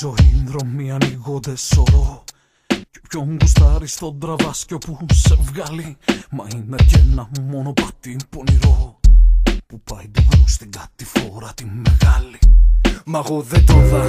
ζωή δρομή ανοίγονται σωρό. Κι όποιον γουστάρει στον τραβάσκιο που σε βγάλει. Μα είναι και ένα μονοπάτι πονηρό Που πάει ντουγρού στην κατηφόρα τη μεγάλη. Μα εγώ δεν το δα.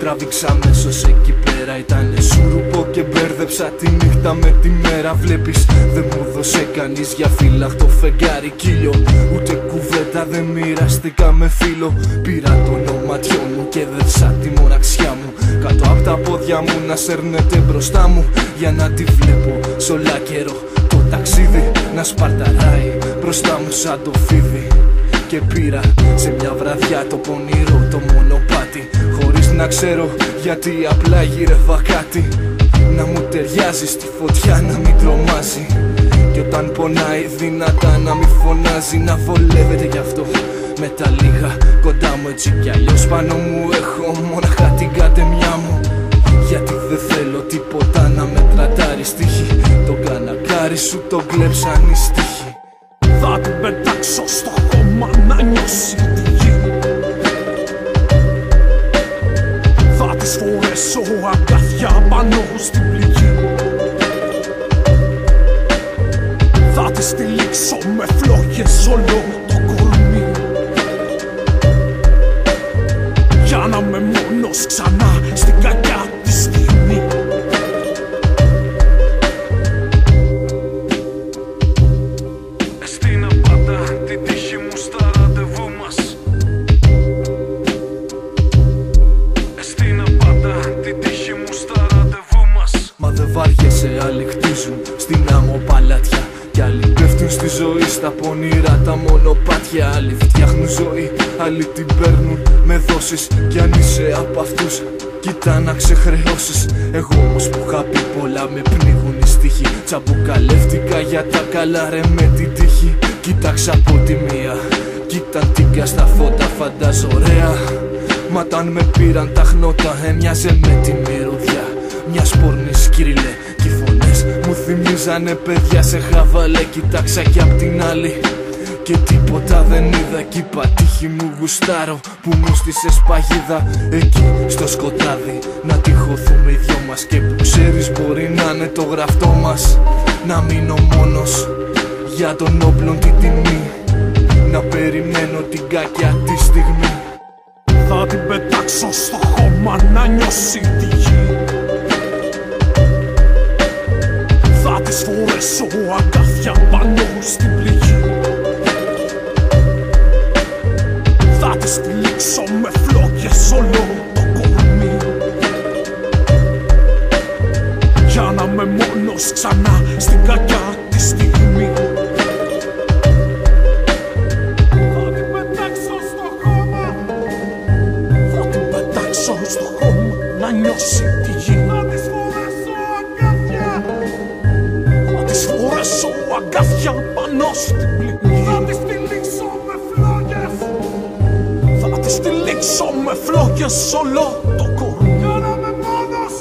Τράβηξα αμέσως εκεί πέρα Ήταν σουρουπό και μπέρδεψα τη νύχτα με τη μέρα. Βλέπεις δεν μου δώσε κανείς για φύλαχτο φεγγάρι κύλιο Ούτε κουβέντα δεν μοιραστήκα με φίλο Πήρα τον ματιό μου και δεύσα τη μοναξιά μου. Κάτω από τα πόδια μου να σέρνεται μπροστά μου. Για να τη βλέπω σ' όλα καιρό. Το ταξίδι να σπαρταράει μπροστά μου σαν το φίδι. Και πήρα σε μια βραδιά το πονηρό το μονοπάτι. Χωρίς να ξέρω γιατί απλά γύρευα κάτι. Να μου ταιριάζει στη φωτιά να μην τρομάζει. Και όταν πονάει δυνατά να μην φωνάζει Να βολεύεται γι' αυτό με τα λίγα κοντά μου έτσι κι αλλιώς πάνω μου έχω μόναχα την κατεμιά μου. Γιατί δεν θέλω τίποτα να με τρατάρει στοίχη Το κανακάρι σου το κλέψαν οι στοίχοι Θα την πετάξω στο χώμα να νιώσει τη γη. Θα της φορέσω αγκάθια πάνω στην πληγή. Θα της τυλίξω με φλόγες όλο με μόνος ξανά στην κακιά της στιγμή. Έστεινα πάντα την τύχη μου στα ραντεβού μας. Έστεινα πάντα την τύχη μου στα ραντεβού μας. Μα δεν βάριεσαι, άλλοι χτίζουν στην άμμο παλάτια. Κι άλλοι πέφτουν στη ζωή στα πονηρά τα μονοπάτια. Άλλοι φτιάχνουν ζωή, άλλοι την παίρνουν με δόσεις. Κι αν είσαι από αυτούς, κοίτα να ξεχρεώσεις. Εγώ όμως που είχα πει πολλά με πνίγουν οι στίχοι. Τσαμπουκαλεύτηκα για τα καλά ρε με την τύχη. Κοίταξα από τη μία, κοίταν την στα φώτα φαντάζω ωραία. Μα όταν με πήραν τα χνότα έμοιαζε με τη μυρωδιά Μιας σπόρνης κύριλε Κι οι φωνές μου θυμίζανε παιδιά σε χαβαλέ Κοιτάξα κι απ' την άλλη. Και τίποτα δεν είδα κι είπα τύχη μου γουστάρω που μου στήσες παγίδα. Εκεί στο σκοτάδι να τυχωθούμε οι δυο μας. Και που ξέρεις μπορεί να είναι το γραφτό μας. Να μείνω μόνος για τον όπλον την τιμή. Να περιμένω την κακιά τη στιγμή. Θα την πετάξω στο χώμα να νιώσει τη της φορέσω αγκάθια πάνω στην πληγή. Θα της τυλίξω με φλόγες όλο το κορμί. Για να με μόνος ξανά στην κακιά τη στιγμή. Θα την πετάξω στο χώμα. Θα την πετάξω στο χώμα να νιώσει τη γη φορέσω αγκάθια πάνω στην πληγή Θα της τυλίξω με φλόγες. Θα της τυλίξω με φλόγες όλο το κορμί Για να με μόνος,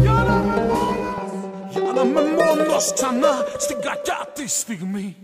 για να με μόνος. Για να με μόνος ξανά στην κακιά τη στιγμή